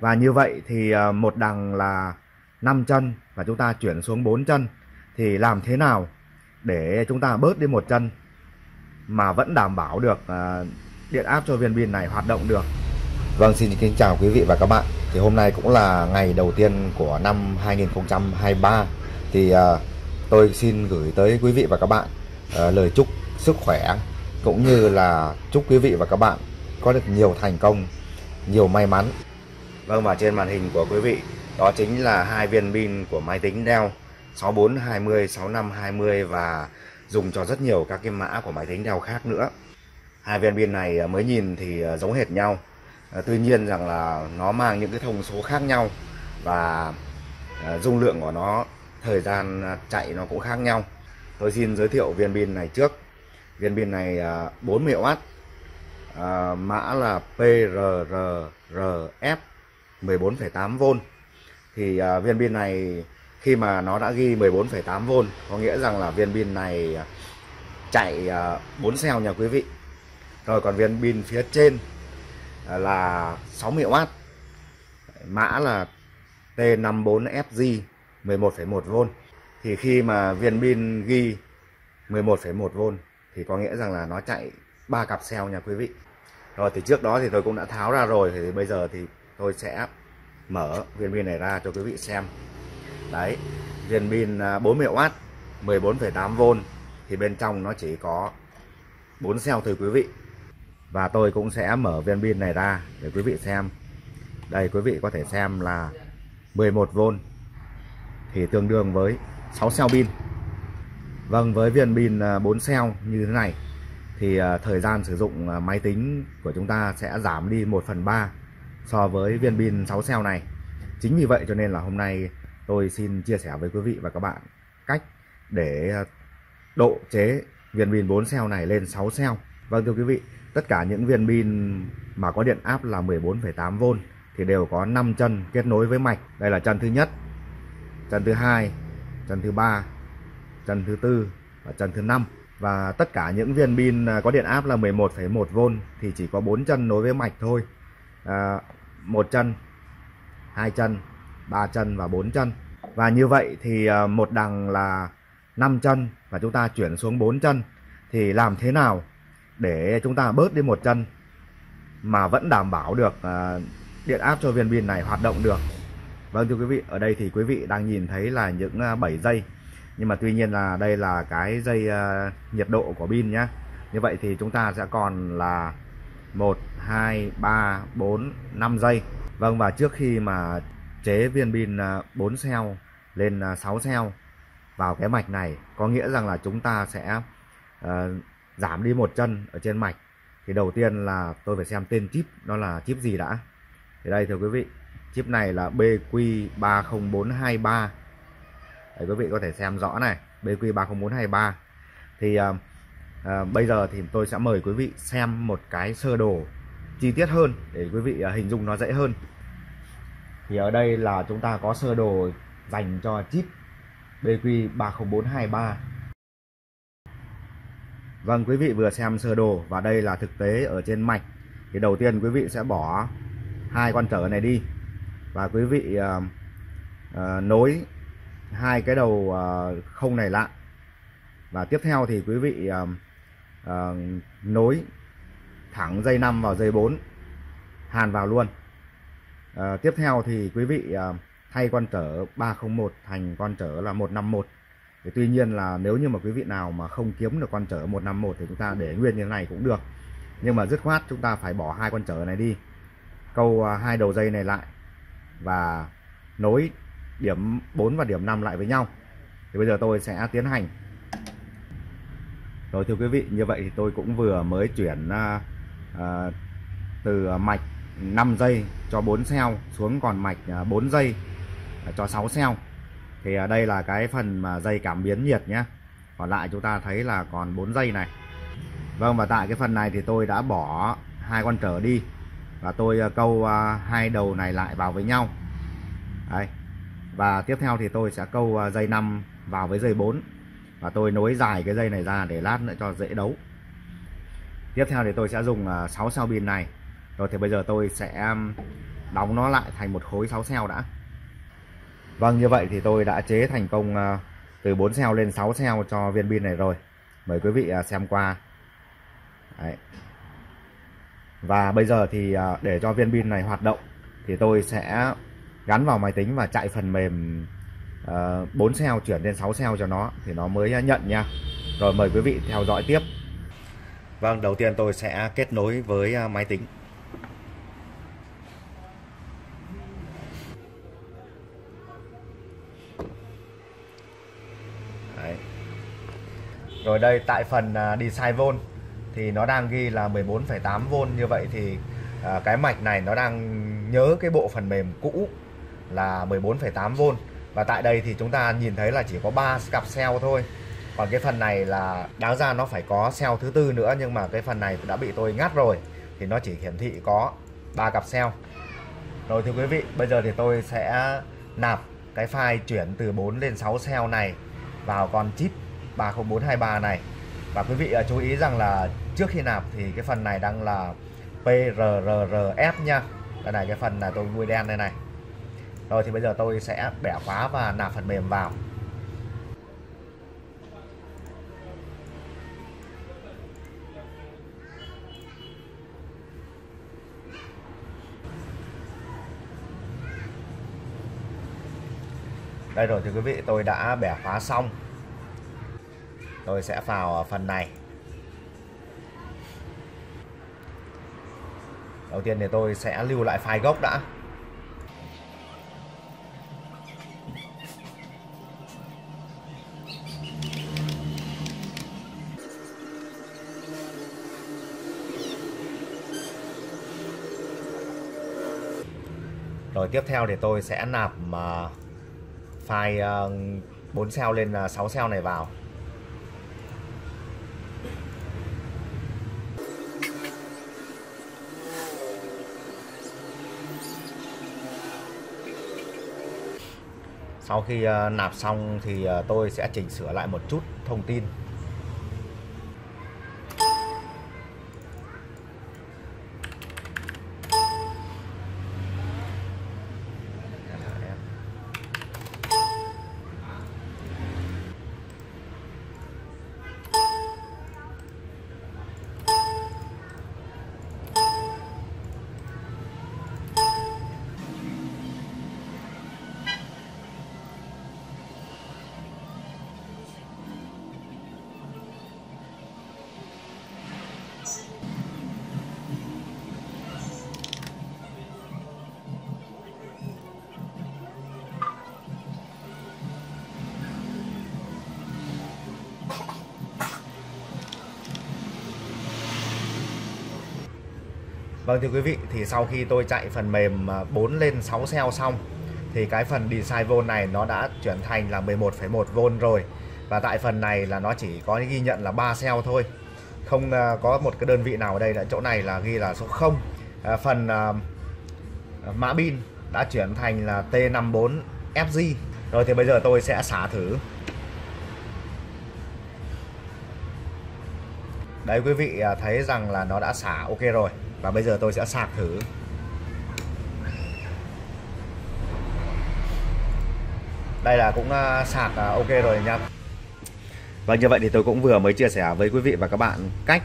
và như vậy thì ờ, một đằng là 5 chân và chúng ta chuyển xuống 4 chân thì làm thế nào để chúng ta bớt đi một chân mà vẫn đảm bảo được ờ, điện áp cho viên pin này hoạt động được Vâng, xin kính chào quý vị và các bạn. Thì hôm nay cũng là ngày đầu tiên của năm 2023. Thì ờ, tôi xin gửi tới quý vị và các bạn lời chúc sức khỏe cũng như là chúc quý vị và các bạn có được nhiều thành công, nhiều may mắn. Vâng và trên màn hình của quý vị đó chính là hai viên pin của máy tính Dell 6420, 6520 và dùng cho rất nhiều các cái mã của máy tính Dell khác nữa. Hai viên pin này à, mới nhìn thì à, giống hệt nhau. À, tuy nhiên rằng là nó mang những cái thông số khác nhau và dung lượng của nó thời gian chạy nó cũng khác nhau. Tôi xin giới thiệu viên pin này trước. Viên pin này 40W mã là PRRF 14,8V thì à, viên pin này khi mà nó đã ghi 14,8V có nghĩa rằng là viên pin này à, chạy à, 4 xeo nha quý vị. Rồi còn viên pin phía trên à, là 60W mã là T54FG 11,1V thì khi mà viên pin ghi 11,1V thì có nghĩa rằng là nó chạy ba cặp xeo nha quý vị. Rồi thì trước đó thì tôi cũng đã tháo ra rồi thì bây giờ thì tôi sẽ mở viên pin này ra cho quý vị xem. Đấy viên pin à, 40W 14,8V thì bên trong nó chỉ có 4 cell thôi quý vị. Và tôi cũng sẽ mở viên pin này ra để quý vị xem. Đây quý vị có thể xem là 11V thì tương đương với 6 cell pin. Vâng với viên pin à, 4 cell như thế này thì à, thời gian sử dụng máy tính của chúng ta sẽ giảm đi 1 phần 3 so với viên pin 6 cell này chính vì vậy cho nên là hôm nay tôi xin chia sẻ với quý vị và các bạn cách để ờ, độ chế viên pin 4 cell này lên 6 cell Vâng thưa quý vị tất cả những viên pin mà có điện áp là 14,8V thì đều có 5 chân kết nối với mạch. Đây là chân thứ nhất, chân thứ hai, chân thứ ba, chân thứ tư và chân thứ năm. Và tất cả những viên pin ờ, có điện áp là 11,1V thì chỉ có 4 chân nối với mạch thôi. À, một chân, hai chân, ba chân và bốn chân. Và như vậy thì ờ, một đằng là năm chân và chúng ta chuyển xuống bốn chân. Thì làm thế nào để chúng ta bớt đi một chân mà vẫn đảm bảo được ờ, điện áp cho viên pin này hoạt động được? Vâng thưa quý vị ở đây thì quý vị đang nhìn thấy là những ờ, 7 giây nhưng mà tuy nhiên là đây là cái dây nhiệt độ của pin nhá. Như vậy thì chúng ta sẽ còn là 1 2 3 4 5 giây. Vâng và trước khi mà chế viên pin à, 4 cell lên à, 6 cell vào cái mạch này có nghĩa rằng là chúng ta sẽ uh, giảm đi một chân ở trên mạch. Thì đầu tiên là tôi phải xem tên chip nó là chip gì đã. Thì đây thưa quý vị chip này là BQ30423 Đấy, quý vị có thể xem rõ này BQ30423 thì uh, à, bây giờ thì tôi sẽ mời quý vị xem một cái sơ đồ chi tiết hơn để quý vị à, hình dung nó dễ hơn. Thì ở đây là chúng ta có sơ đồ dành cho chip BQ30423 Vâng quý vị vừa xem sơ đồ và đây là thực tế ở trên mạch. Thì đầu tiên quý vị sẽ bỏ hai con trở này đi và quý vị uh, uh, nối hai cái đầu uh, không này lại. Và tiếp theo thì quý vị uh, uh, nối thẳng dây 5 vào dây 4 hàn vào luôn. Uh, tiếp theo thì quý vị uh, thay con trở 301 thành con trở là 151 thì tuy nhiên là nếu như mà quý vị nào mà không kiếm được con trở 151 thì chúng ta để nguyên như thế này cũng được. Nhưng mà dứt khoát chúng ta phải bỏ hai con trở này đi. Câu à, hai đầu dây này lại và nối điểm 4 và điểm 5 lại với nhau. Thì bây giờ tôi sẽ tiến hành rồi thưa quý vị như vậy thì tôi cũng vừa mới chuyển à, uh, từ mạch 5 giây cho 4 xeo xuống còn mạch à, 4 giây à, cho 6 xeo. thì ở đây là cái phần mà dây cảm biến nhiệt nhé. Còn lại chúng ta thấy là còn 4 giây này. Vâng và tại cái phần này thì tôi đã bỏ hai con trở đi. Và tôi câu hai đầu này lại vào với nhau. Đấy. và tiếp theo thì tôi sẽ câu dây 5 vào với dây 4 và tôi nối dài cái dây này ra để lát nữa cho dễ đấu. Tiếp theo thì tôi sẽ dùng à, 6 sao pin này. Rồi thì bây giờ tôi sẽ đóng nó lại thành một khối 6 xeo đã. Vâng như vậy thì tôi đã chế thành công à, từ 4 xeo lên 6 xeo cho viên pin này rồi. Mời quý vị à, xem qua. Đấy. và bây giờ thì để cho viên pin này hoạt động thì tôi sẽ gắn vào máy tính và chạy phần mềm uh, 4 xeo chuyển lên 6 xeo cho nó thì nó mới nhận nha. Rồi mời quý vị theo dõi tiếp. Vâng đầu tiên tôi sẽ kết nối với à, máy tính. Rồi đây tại phần đi design volt thì nó đang ghi là 14,8V như vậy thì à, cái mạch này nó đang nhớ cái bộ phần mềm cũ là 14,8V và tại đây thì chúng ta nhìn thấy là chỉ có 3 cặp cell thôi. Còn cái phần này là, đáng ra nó phải có cell thứ tư nữa, nhưng mà cái phần này đã bị tôi ngắt rồi. Thì nó chỉ hiển thị có ba cặp cell. Rồi thưa quý vị, bây giờ thì tôi sẽ nạp cái file chuyển từ 4 lên 6 cell này vào con chip 30423 này. Và quý vị à, chú ý rằng là trước khi nạp thì cái phần này đang là PRRRF nha. Đây này, cái phần là tôi vui đen đây này rồi thì bây giờ tôi sẽ bẻ khóa và nạp phần mềm vào. Đây rồi thì quý vị, tôi đã bẻ khóa xong. Tôi sẽ vào phần này. Đầu tiên thì tôi sẽ lưu lại file gốc đã. Rồi tiếp theo thì tôi sẽ nạp uh, file ờ, uh, 4 cell lên ờ, uh, 6 cell này vào. sau khi uh, nạp xong thì uh, tôi sẽ chỉnh sửa lại một chút thông tin Vâng thưa quý vị, thì sau khi tôi chạy phần mềm à, 4 lên 6 cell xong thì cái phần design volt này nó đã chuyển thành là 11,1V rồi. Và tại phần này là nó chỉ có ghi nhận là 3 cell thôi. Không à, có một cái đơn vị nào ở đây là chỗ này là ghi là số 0. À, phần mã pin đã chuyển thành là T54 FG. Rồi thì bây giờ tôi sẽ xả thử. Đấy quý vị thấy rằng là nó đã xả ok rồi và bây giờ tôi sẽ sạc thử. Đây là cũng à, sạc à, ok rồi nha và vâng, như vậy thì tôi cũng vừa mới chia sẻ với quý vị và các bạn cách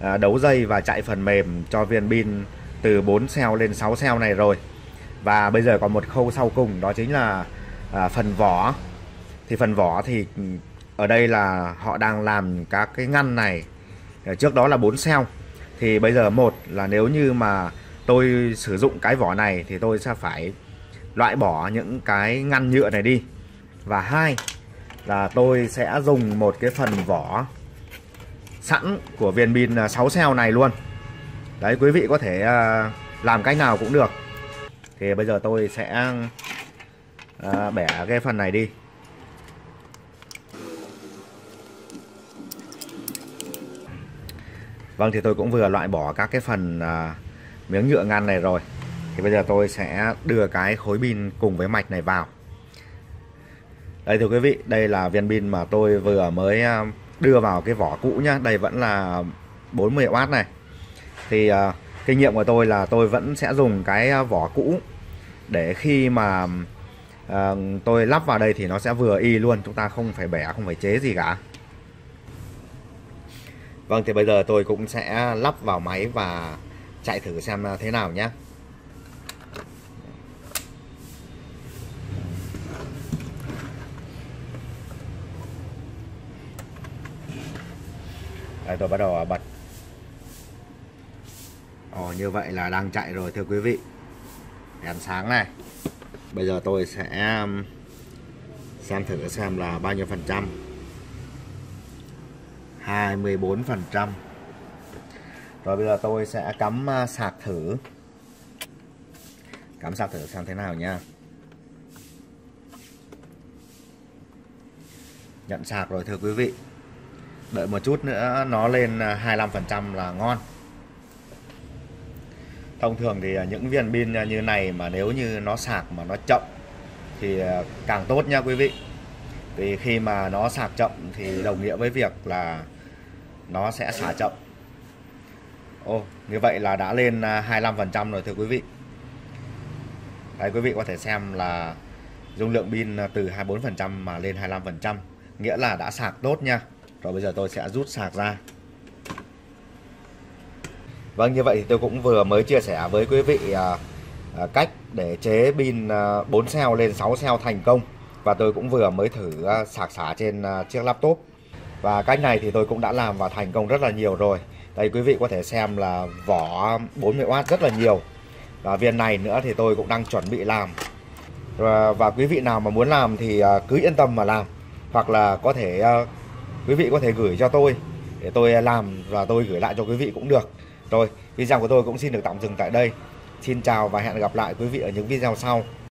à, đấu dây và chạy phần mềm cho viên pin từ 4 cell lên 6 cell này rồi. Và bây giờ còn một khâu sau cùng, đó chính là phần vỏ. Thì phần vỏ thì ừ, ở đây là họ đang làm các cái ngăn này. Trước đó là 4 cell thì bây giờ một là nếu như mà tôi sử dụng cái vỏ này thì tôi sẽ phải loại bỏ những cái ngăn nhựa này đi. Và hai là tôi sẽ dùng một cái phần vỏ sẵn của viên pin 6 cell này luôn. Đấy, quý vị có thể à, làm cách nào cũng được. Thì bây giờ tôi sẽ à, bẻ cái phần này đi. Vâng thì tôi cũng vừa loại bỏ các cái phần à, miếng nhựa ngăn này rồi. Thì bây giờ tôi sẽ đưa cái khối pin cùng với mạch này vào. Đây thưa quý vị, đây là viên pin mà tôi vừa mới à, đưa vào cái vỏ cũ nhá. Đây vẫn là 40W này. Thì à, kinh nghiệm của tôi là tôi vẫn sẽ dùng cái à, vỏ cũ để khi mà à, tôi lắp vào đây thì nó sẽ vừa y luôn. Chúng ta không phải bẻ không phải chế gì cả. Vâng thì bây giờ tôi cũng sẽ lắp vào máy và chạy thử xem thế nào nhé. Đây, tôi bắt đầu bật. Ồ, như vậy là đang chạy rồi, thưa quý vị. Đèn sáng này. Bây giờ tôi sẽ um, xem thử xem là bao nhiêu phần trăm. 24 phần trăm. Rồi bây giờ tôi sẽ cắm à, sạc thử. Cắm sạc thử xem thế nào nha. Nhận sạc rồi thưa quý vị. Đợi một chút nữa, nó lên à, 25% là ngon. Thông thường thì à, những viên pin như này mà nếu như nó sạc mà nó chậm thì càng tốt nha quý vị. Vì khi mà nó sạc chậm thì đồng nghĩa với việc là nó sẽ xả chậm. Ô, như vậy là đã lên à, 25% rồi thưa quý vị. Đấy, quý vị có thể xem là dung lượng pin à, từ 24% mà lên 25% nghĩa là đã sạc tốt nha. Rồi bây giờ tôi sẽ rút sạc ra. Vâng như vậy thì tôi cũng vừa mới chia sẻ với quý vị à, cách để chế pin 4 cell lên 6 cell thành công. Và tôi cũng vừa mới thử sạc xả trên chiếc laptop và cách này thì tôi cũng đã làm và thành công rất là nhiều rồi. Đây quý vị có thể xem là vỏ 40W rất là nhiều. Và viên này nữa thì tôi cũng đang chuẩn bị làm. Và, và quý vị nào mà muốn làm thì à, cứ yên tâm mà làm. Hoặc là có thể à, quý vị có thể gửi cho tôi để tôi à, làm và tôi gửi lại cho quý vị cũng được. Rồi, video của tôi cũng xin được tạm dừng tại đây. Xin chào và hẹn gặp lại quý vị ở những video sau.